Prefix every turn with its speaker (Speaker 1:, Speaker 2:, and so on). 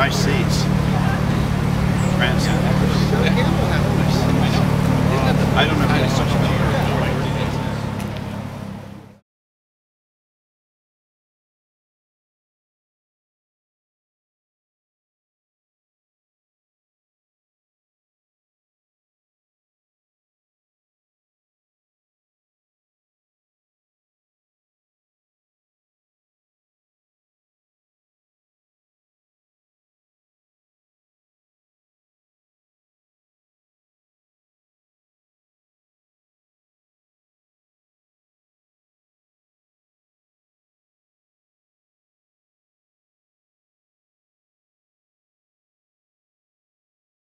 Speaker 1: Nice seats. Transit.